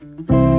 Bye.